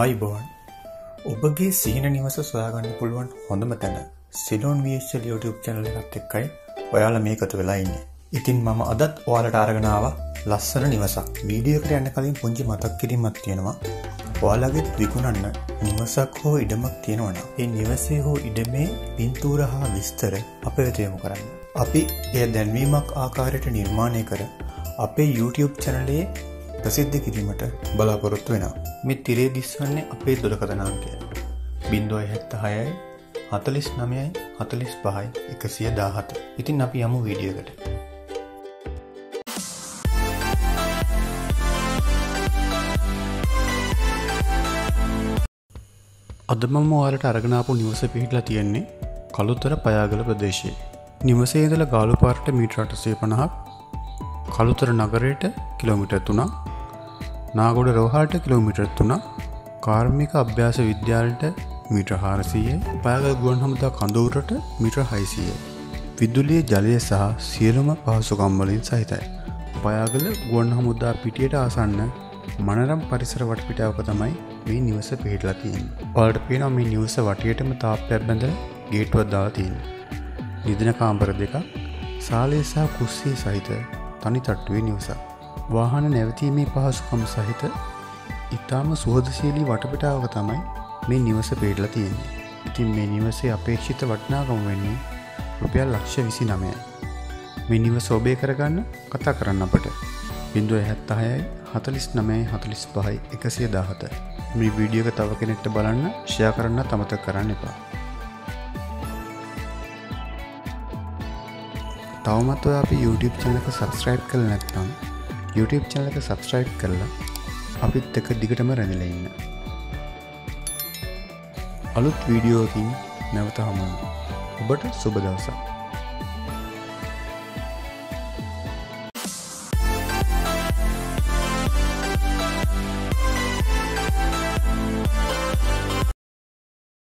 ආයිබෝන් ඔබගේ සිහින නිවස සොයාගන්න පුළුවන් හොඳම තැන සිලෝන් විේශල් YouTube චැනල එකත් එක්කයි ඔයාල මේකතු වෙලා ඉන්න. ඉතින් මම අදත් ඔයාලට අරගෙනාව ලස්සන නිවසක්. වීඩියකට යන්න කලින් පුංචි මතක් කිරීමත් තියෙනවා. ඔයාලගෙත් විකුණන්න නිවසක් හෝ ඉඩමක් තියෙනවන ඒ නිවසේ හෝ ඉඩමේ පින්තූර හා විස්තර අප වෙතයමු කරන්න. අපි එය දැන්වීමක් ආකාරයට නිර්මාණය කර අපේ YouTube චැනලේ ප්‍රසිද්ධ කිරීමට බලාපොරොත්තු වෙන මේ තිරේ දිස්වන්නේ අපේ දුරකථනාන්කය බින්දුව හැත්ත හයයි හතලිස් නමයයි හතලිස් පහයි එකසිය දාහත. ඉතින් අපි යමු වීඩියකට අදමම වාලට අරගනාපු නිවස පිහිටලා තියෙන්නේ කළුතර පයාගල ප්‍රදේශයේ නිවසේදල ගාලු පාර්ට මීට්‍රටසේ පණහක් කළුතර නගරයට කිලෝමිට තුනා නාගොඩ රෝහාට කිලෝමිටර් තුන කාර්මික අභ්‍යාස විද්‍යාලට මිට හාරසීය පෑගල් ගුවන් හමුදා කඳවුරට මිට හයිසිය. විදුලිය ජලය සහ සියලුම පහසුකම්වලින් සහිතයි. පයාගල ගුවන් හමුදා පිටියට ආසන්න මනරම් පරිසර වටපිටාවක තමයි මේ නිවස පිහිටලතින්. ඔලට පේනම් මේ නිවස වටියටම තාපයක් බැඳ ගේටුවත් දාතින්. නිදින කාම්බර දෙකක් සාලේසා කුස්සේ සහිත තනි තට්ටුවේ නිවසක්. වාහන නැවතීමේ පහසුකම් සහිත ඉතාම සුහදශීලී වටපිටාවක තමයි මේ නිවස පේටල තියෙන්නේ. ඉතින් මේ නිවසේ අපේක්ෂිත වටනාගම වෙන්නේ රුපියල් ලක්ෂ විසි නමය. මේ නිවස ඔබේ කරගන්න කතා කරන්න අපට බිඳුව හැත්තහයයි හතලිස් නමයි හතලිස් පහයි එකසිය දාහත මේ වීඩියක තව කෙනෙක්ට බලන්න ෂය කරන්න තමත කරන්න එපා. තවමත් ඔය අපි YouTube චනක සබස්ක්‍රයිබ් කළ නැත්නම් YouTube චැනල එක සබස්ක්‍රයිබ් කරලා අපිත් එක දිගටම රැඳල ඉන්න. අලුත් වීඩියෝකින් නැවත හමුුණ ඔබට සුබදවසක්